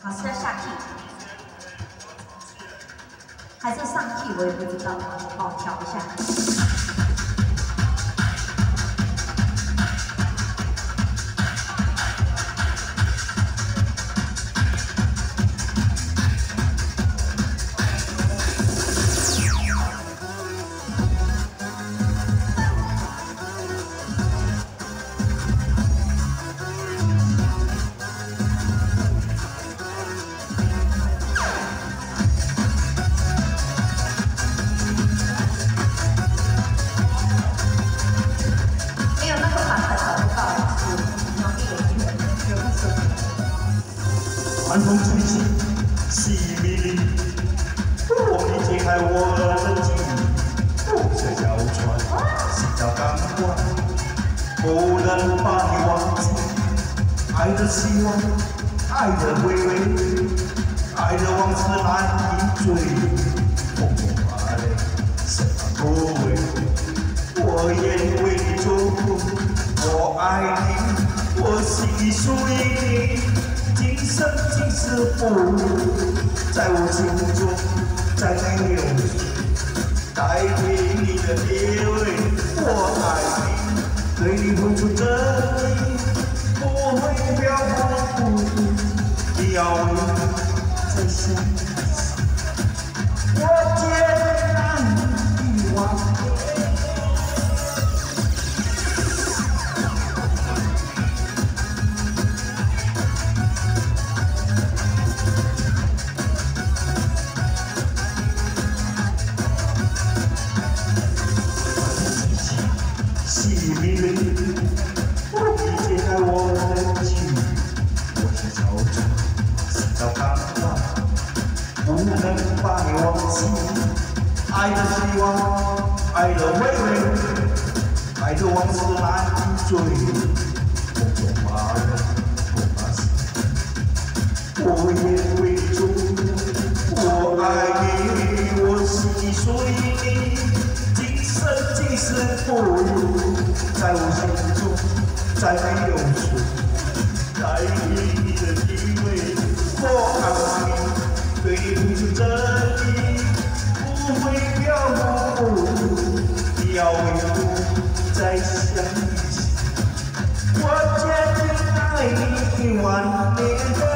好是要下季还是上季我也不知道，帮我调一下。寒风吹起，细密里，我已解开我的记忆。这条船，心跳港湾，不能把你忘记。爱的希望，爱的回味，爱的往事难以追。风中花蕾，什么都为？我愿为你祝福，我爱你，我心里属于你。今生今世不在我心中再没有你代替你的地位。我爱你，对你付出真意，不会漂泊不定。你要我再想能把你忘记，爱的希望，爱的回味，爱的往事难以追。梦中花人不怕死，我也会祝我爱你，我心里属于你，今生今世不渝，在我心中再没有谁代替你不要为我再想一次，我决定爱你一万年。